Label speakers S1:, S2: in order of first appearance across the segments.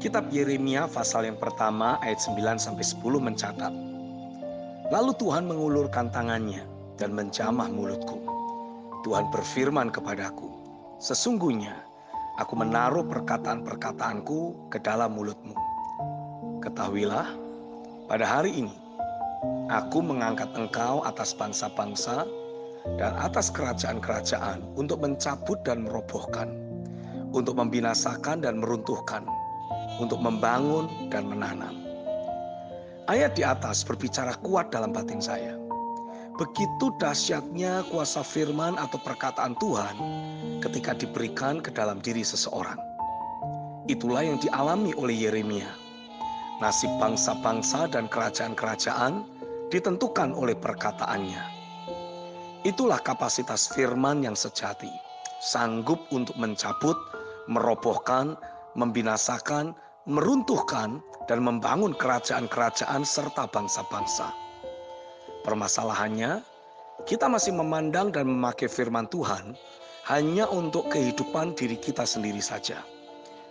S1: Kitab Yeremia pasal yang pertama ayat 9 sampai 10 mencatat. Lalu Tuhan mengulurkan tangannya dan menjamah mulutku. Tuhan berfirman kepadaku, sesungguhnya aku menaruh perkataan-perkataanku ke dalam mulutmu. Ketahuilah, pada hari ini aku mengangkat engkau atas bangsa-bangsa dan atas kerajaan-kerajaan untuk mencabut dan merobohkan, untuk membinasakan dan meruntuhkan, untuk membangun dan menanam. Ayat di atas berbicara kuat dalam batin saya. Begitu dahsyatnya kuasa firman atau perkataan Tuhan ketika diberikan ke dalam diri seseorang. Itulah yang dialami oleh Yeremia. Nasib bangsa-bangsa dan kerajaan-kerajaan ditentukan oleh perkataannya. Itulah kapasitas firman yang sejati, sanggup untuk mencabut, merobohkan, membinasakan, meruntuhkan, dan membangun kerajaan-kerajaan serta bangsa-bangsa. Permasalahannya, kita masih memandang dan memakai firman Tuhan hanya untuk kehidupan diri kita sendiri saja.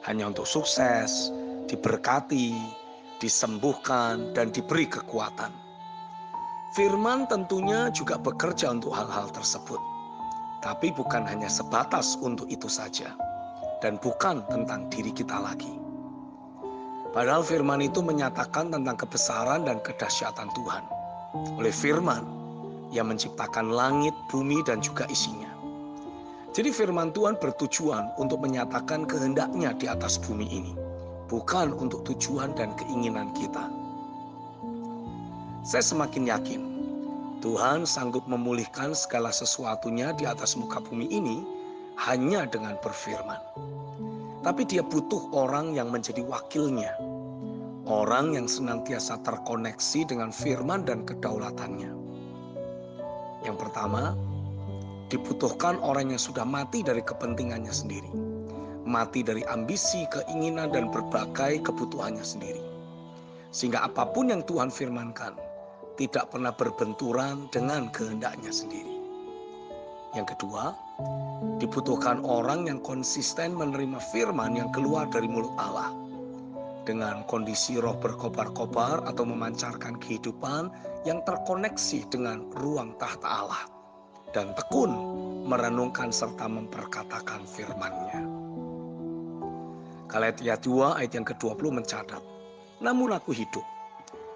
S1: Hanya untuk sukses, diberkati, disembuhkan, dan diberi kekuatan. Firman tentunya juga bekerja untuk hal-hal tersebut. Tapi bukan hanya sebatas untuk itu saja dan bukan tentang diri kita lagi. Padahal firman itu menyatakan tentang kebesaran dan kedahsyatan Tuhan. Oleh firman yang menciptakan langit, bumi, dan juga isinya. Jadi firman Tuhan bertujuan untuk menyatakan kehendaknya di atas bumi ini. Bukan untuk tujuan dan keinginan kita. Saya semakin yakin Tuhan sanggup memulihkan segala sesuatunya di atas muka bumi ini hanya dengan berfirman. Tapi dia butuh orang yang menjadi wakilnya. Orang yang senantiasa terkoneksi dengan firman dan kedaulatannya. Yang pertama, dibutuhkan orang yang sudah mati dari kepentingannya sendiri. Mati dari ambisi, keinginan, dan berbagai kebutuhannya sendiri. Sehingga apa pun yang Tuhan firmankan, tidak pernah berbenturan dengan kehendaknya sendiri. Yang kedua, dibutuhkan orang yang konsisten menerima firman yang keluar dari mulut Allah. Dengan kondisi roh berkobar-kobar atau memancarkan kehidupan yang terkoneksi dengan ruang tahta Allah. Dan tekun merenungkan serta memperkatakan firman-Nya. Galatia 2 ayat yang ke-20 mencatat, Namun aku hidup,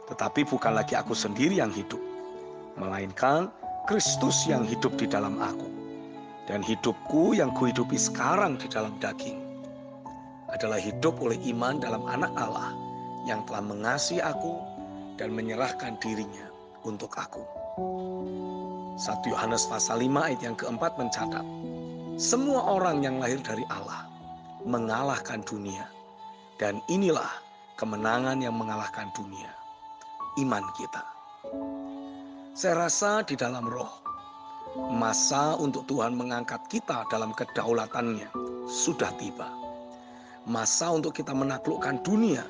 S1: tetapi bukan lagi aku sendiri yang hidup, melainkan Kristus yang hidup di dalam aku. Dan hidupku yang kuhidupi sekarang di dalam daging adalah hidup oleh iman dalam anak Allah yang telah mengasihi aku dan menyerahkan dirinya untuk aku. 1 Yohanes pasal 5 ayat yang keempat mencatat, semua orang yang lahir dari Allah mengalahkan dunia. Dan inilah kemenangan yang mengalahkan dunia, iman kita. Saya rasa di dalam roh, masa untuk Tuhan mengangkat kita dalam kedaulatannya sudah tiba. Masa untuk kita menaklukkan dunia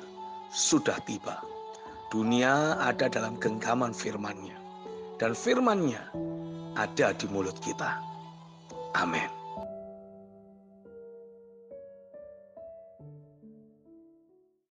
S1: sudah tiba. Dunia ada dalam genggaman firmannya. Dan firmannya ada di mulut kita. Amin.